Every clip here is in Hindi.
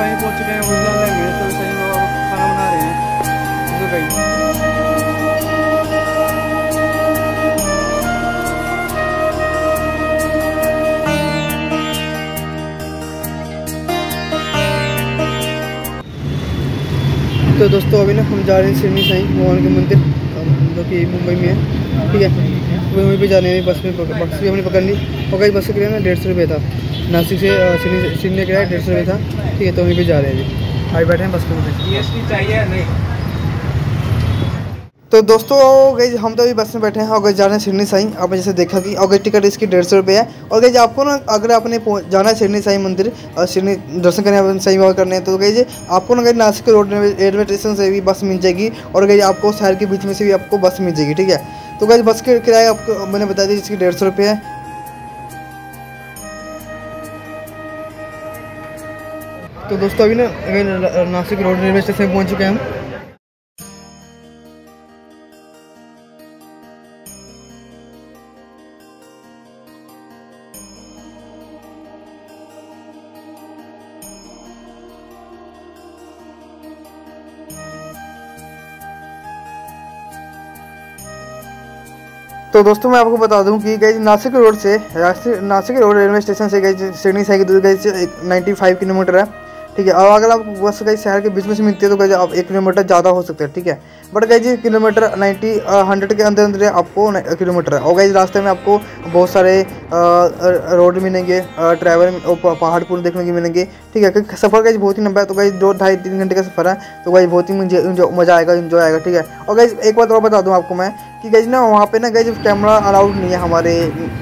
फाइनली हैं तो सही खाना बना रहे हैं। तो तो दोस्तों, अभी ना हम जा रहे हैं सिडनी साईं भगवान के मंदिर, जो कि मुंबई में है, ठीक है? वहीं पे जाने बस में बस भी हमने पकड़ ली। और कई बस के लिए ना डेढ़ सौ रुपये था। नासिक से सिडनी सिडनी किराया डेढ़ सौ रुपये था। ठीक है तो वहीं पे जा रहे हैं अभी। बैठे हैं बस के अंदर चाहिए नहीं? तो दोस्तों गई हम तो अभी बस में बैठे हैं। और गई जा रहे हैं सिडनी साईं। आपने जैसे देखा कि और गई टिकट इसकी डेढ़ सौ रुपये है। और गई आपको ना अगर आपने जाना है सिडनी साई मंदिर और सिडनी दर्शन करने अपने साईं बाबा करने हैं तो गई आपको ना गई नासिक रोड रेलवे स्टेशन से भी बस मिल जाएगी। और गई आपको शहर के बीच में से भी आपको बस मिल जाएगी ठीक है? तो गई बस के किराया आपको मैंने बता दी जिसकी डेढ़ सौ रुपये है। तो दोस्तों, अभी ना अगर नासिक रोड रेलवे स्टेशन पहुँच चुके हैं हम। तो दोस्तों, मैं आपको बता दूँ कि गई नासिक रोड से नासिक रोड रेलवे स्टेशन से गई सिडनी की दूरी गई नाइन्टी फाइव किलोमीटर है। ठीक है और अगर आप बस गई शहर के बीच में से मिलती है तो गई आप एक किलोमीटर ज़्यादा हो सकते हैं, ठीक है? बट गई जी किलोमीटर नाइन्टी हंड्रेड के अंदर अंदर आपको किलोमीटर है। और गई रास्ते में आपको बहुत सारे रोड मिलेंगे ट्रैवल पहाड़ पुल देखने के मिलेंगे, ठीक है? क्योंकि सफ़र का बहुत ही लंबा है तो गई दो, ढाई, तीन घंटे का सफ़र है तो गई बहुत ही मज़ा आएगा इन्जॉय आएगा, ठीक है? और गई एक बात और बता दूँ आपको मैं कि गैज ना, वहाँ पे ना गई कैमरा अलाउड नहीं है हमारे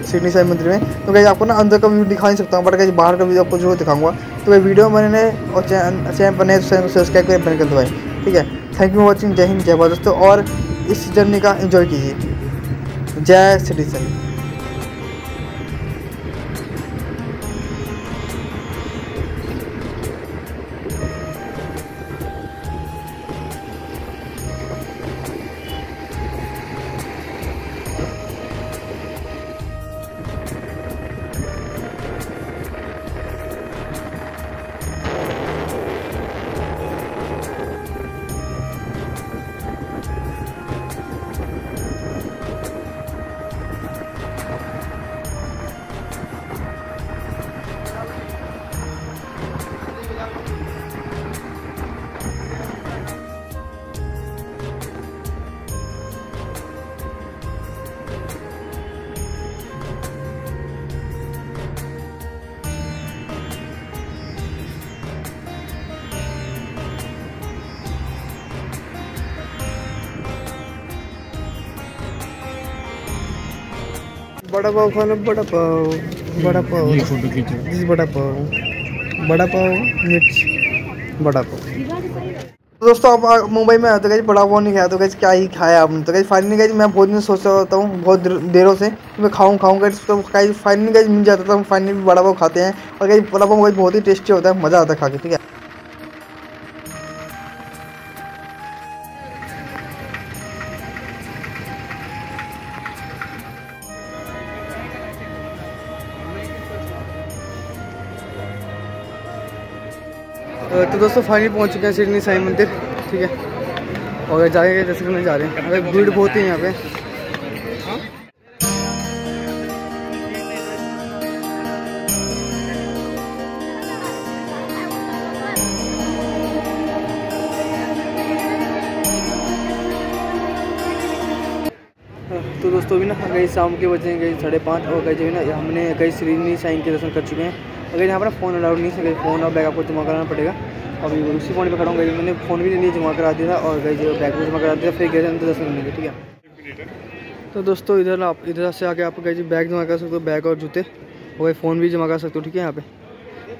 सिडनी साई मंदिर में। तो गैज आपको ना, अंदर का व्यू दिखा नहीं सकता हूँ बट गैज बाहर का व्यू आपको ज़रूर दिखाऊँगा। तो भाई वीडियो मैंने और चैनल बने सब्सक्राइब करें बन कर दवाई ठीक है? थैंक यू वॉचिंग जय हिंद जय भारत दोस्तों, और इस जर्नी का इन्जॉय कीजिए। जय सिटी साई बड़ा पाव खाना बड़ा पाव बड़ा पाव। फ़ोटो खींचो। दिस बड़ा पाव बड़ा पाव मिर्च बड़ा पाव। तो दोस्तों आप मुंबई में आए तो गई बड़ा पाव नहीं खाया तो गई क्या ही खाया आपने। तो गई फाइनली गई मैं बहुत दिन सोचता रहता हूँ बहुत देरों से कि मैं खाऊँ खाऊँ गई तो कहीं फाइनली गई मिल जाता था हम फाइनली बड़ा पाव खाते हैं। और गई बड़ा पाव गई बहुत ही टेस्टी होता है मज़ा आता है खा के ठीक है। तो दोस्तों फाइनली पहुँच चुके हैं सिडनी साईं मंदिर। ठीक है? और जाएँगे दर्शन करने जा रहे हैं। अरे भीड़ बहुत ही यहाँ पे। तो दोस्तों, अभी ना गई शाम के बजे, गई साढ़े पाँच और गई जो ना हमने गई श्रीनी साइन के दर्शन कर चुके हैं। अगर यहाँ पर फ़ोन अलाउड नहीं है फ़ोन और बैग आपको जमा कराना पड़ेगा अभी उसी फ़ोन पे खड़ा हूँ गई मैंने फ़ोन भी नहीं जमा करा दिया था और गई जो बैग भी जमा करा दिया, फिर गए अंदर दर्शन करने के ठीक है? तो दोस्तों, इधर आप, इधर से आके आप गए जी बैग जमा कर सकते हो बैग और जूते और फ़ोन भी जमा कर सकते हो, ठीक है, यहाँ पे?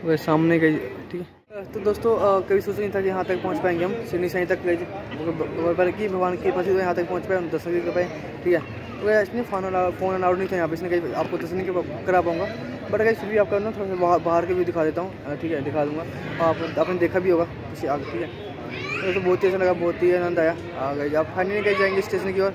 वह सामने गई ठीक है? तो दोस्तों कभी सोच नहीं था कि यहाँ तक पहुँच पाएँगे हम सिडनी साईं तक बल्कि भगवान की कृपा तो यहाँ तक पहुँच पाए, हम दर्शन भी कर पाए, ठीक है? तो वह इसने फ़ोन फ़ोन अलाउड नहीं था, यहाँ पे इसने कहीं, आपको दर्शन नहीं करा पाऊँगा। बट अगर फिर भी आपका ना थोड़ा सा बाहर के भी दिखा देता हूँ। ठीक है दिखा दूँगा। आप आपने देखा भी होगा किसी आगे ठीक है? तो, तो बहुत ही अच्छा लगा बहुत ही आनंद आया। आ गए आप फाइनली कहीं जाएँगे स्टेशन की ओर।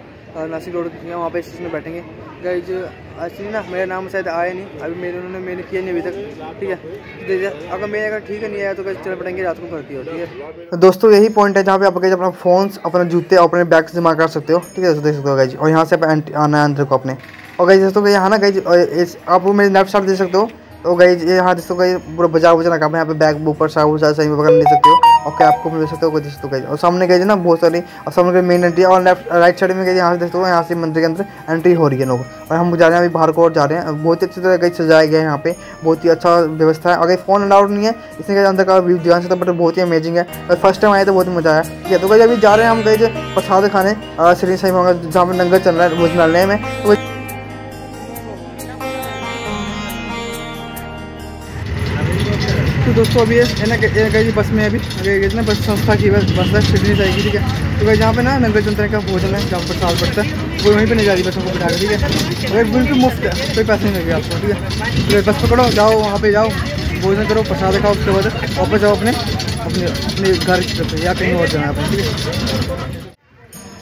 नासिक रोड वहाँ पे स्टेशन में बैठेंगे। गाइज़ एक्चुअली ना मेरा नाम शायद आया नहीं। अभी मेरे उन्होंने मैंने किया नहीं अभी तक ठीक है? अगर मेरे अगर ठीक है नहीं आया तो कैसे चल पड़ेंगे रात को करती हो ठीक है? तो दोस्तों यही पॉइंट है जहाँ पे आप गए अपना फ़ोन अपने जूते अपने बैग जमा कर सकते हो। ठीक है देख सकते हो गाइज़ और यहाँ से आप आना है अंदर को अपने। और गई दोस्तों, यहाँ ना गई आप मेरे लेफ़्ट साइड दे सकते हो। तो गई यहाँ दोस्तों गई पूरा बाज़ार वजार काम यहाँ पे बैग ऊपर साहब सही वगैरह ले सकते हो। और कैप को ले सकते हो देख सकते हो गई और सामने गई ना, बहुत सारी, और सामने मेन एंट्री और लेफ़्ट राइट साइड में गई यहाँ से देखते हो यहाँ से मंदिर के अंदर एंट्री हो रही है लोग। और हम जा रहे हैं, अभी बाहर को और जा रहे हैं। बहुत ही अच्छी तरह गई सजाया गया है यहाँ पे। बहुत ही अच्छा व्यवस्था है। अगर फ़ोन अलाउड नहीं है। इसमें अंदर का व्यू ध्यान से बट बहुत ही अमेजिंग है। और फ़र्स्ट टाइम आए तो बहुत ही मज़ा आया। ठीक है तो गई अभी जा रहे हैं हम गए प्रसाद खाने। श्री साई जहाँ पर नंगर चल रहा है भोजनालय में। तो दोस्तों, अभी है ना गई बस में अभी। गई ना बस संस्था की बस बस है सिडनी जाएगी ठीक है? तो भाई जहाँ पे ना नगर जनता का भोजन है, जहाँ पर साल पड़ता है, वो वहीं पे नहीं जा रही बस हमको बिठा ठीक है? अगर बिल्कुल मुफ़्त है, कोई पैसे नहीं लगेगा आपको, ठीक है? तो बस पकड़ो, जाओ, वहाँ पे जाओ, भोजन करो, प्रसाद खाओ, उसके बाद वापस जाओ अपने अपने अपने घर की या कहीं और जाना है ठीक है?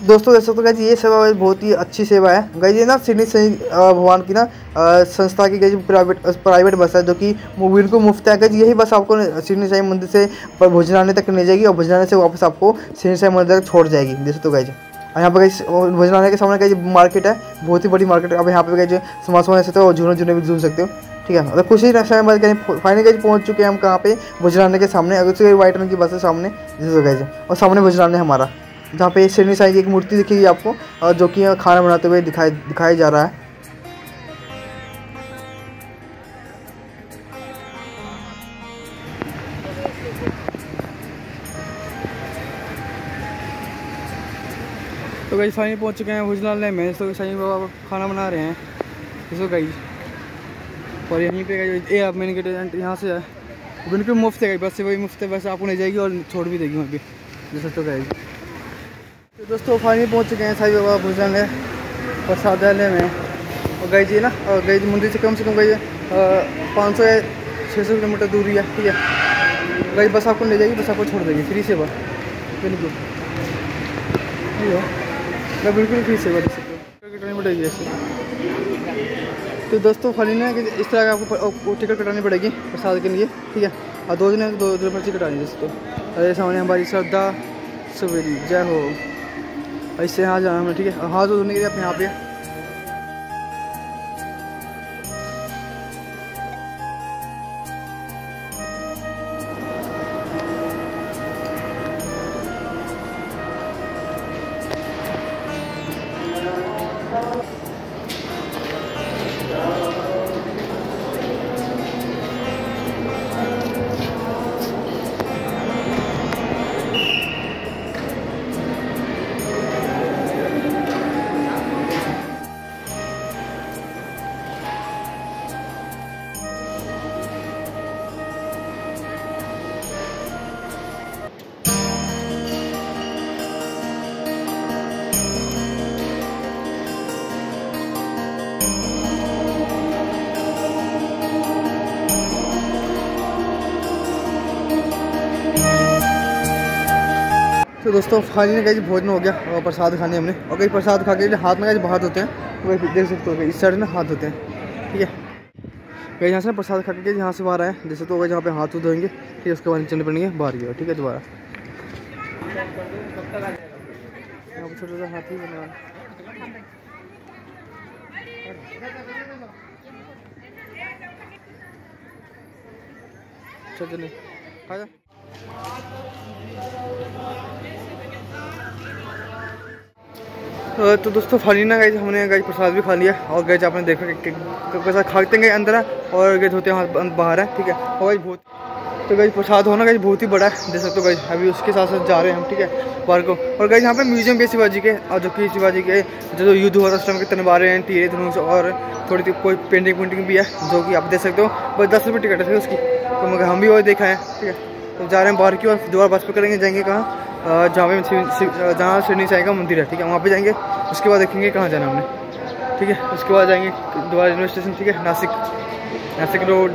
दोस्तों ऐसा तो गई ये सेवा बहुत ही अच्छी सेवा है। गई ये ना सिडनी से भगवान की ना संस्था की गई प्राइवेट प्राइवेट बस है, जो कि बिल्कुल मुफ़्त है। गई यही बस आपको सिडनी साई मंदिर से भोजनालय तक ले जाएगी और भोजनालय से वापस आपको सिडनी साई मंदिर तक छोड़ जाएगी। जैसे तो गई यहाँ पर कहीं भोजनालय के सामने कहीं मार्केट है। बहुत ही बड़ी मार्केट है। अब यहाँ पे कहीं समाज समझ सकते हो और झूने झूने भी झूल सकते हो। ठीक है? मतलब कुछ ही समय बाद कहीं फाइनली कहीं पहुँच चुके हैं हम कहाँ पे? भोजनालय के सामने। अगर वाइट रंग की बस है सामने जैसे गए और सामने भोजनालय हमारा। जहाँ पे शेरनी साई की एक मूर्ति दिखेगी आपको जो कि खाना बनाते हुए दिखाई, दिखाया जा रहा है। तो गई फाइनली पहुँच चुके हैं भुजलालय में। तो साईं बाबा खाना बना रहे हैं। इसको गई और यहीं पे गई ये आप मेन गेट यहाँ से है। बिल्कुल मुफ़्त है गई बस से वही मुफ़्त है, बस आपको ले जाएगी और छोड़ भी देगी वहाँ पे। जैसे तो गई तो दोस्तों फाइनली पहुँच चुके हैं साई बाबा भोजनालय प्रसादालय में। और गई जी ना, और गई जी मंदिर से कम से कम गई पाँच सौ या छः सौ किलोमीटर दूरी है ठीक है? गई बस आपको ले जाएगी, बस आपको छोड़ देगी, फ्री सेवा। बिल्कुल। मैं बिल्कुल फ्री सेवा दे कटानी पड़ेगी तो दोस्तों, खाली ना कि इस तरह का आपको टिकट कटानी पड़ेगी प्रसाद के लिए, ठीक है? और दो दिन दो दिन पर्ची कटानी है तो अरे सामने हमारी श्रद्धा सुवेरी जय हो। ऐसे यहाँ जाना हमें ठीक है? हाथ धोने के लिए अपने यहाँ पे तो दोस्तों फाइनली गई भोजन हो गया, और प्रसाद खाने हमने। और कहीं प्रसाद खा के हाथ में गए हाथ होते हैं। वही देख सकते हो इस साइड ना हाथ होते हैं। ठीक है? कहीं यहाँ से प्रसाद खा के यहाँ से बाहर आए जैसे तो जहाँ पे हाथ धोएँगे फिर उसके बाद चलने पड़ेंगे बाहर की ठीक है, दोबारा। छोटा छोटा हाथी चले तो दोस्तों फाली ना गई हमने गई प्रसाद भी खा लिया। और गए आपने देखा कि कैसा खाते गए अंदर है और गए धोते वहाँ बाहर है, ठीक है? और गई बहुत तो गई प्रसाद होना गई बहुत ही बड़ा है, देख सकते हो गई अभी उसके साथ साथ जा रहे हैं हम, ठीक है? बाहर को। और गई यहाँ पे म्यूज़ियम भी है शिवाजी के, और जो कि शिवाजी के जो युद्ध हुआ था उस टाइम के तलवारें हैं, तीरे धनुष, और थोड़ी कोई पेंटिंग पेंटिंग भी है, जो कि आप देख सकते हो। बस दस रुपये टिकट है उसकी। तो मगर हम भी वही देखा है, ठीक है? तो जा रहे हैं बाहर की और दोबारा बस पर करेंगे, जाएँगे कहाँ? जहाँ पे जहाँ श्रीनी साई का मंदिर है, ठीक है? वहाँ पे जाएँगे, उसके बाद देखेंगे कहाँ जाना हमने, ठीक है? उसके बाद जाएँगे दोबारा रेलवे स्टेशन, ठीक है? नासिक नासिक रोड।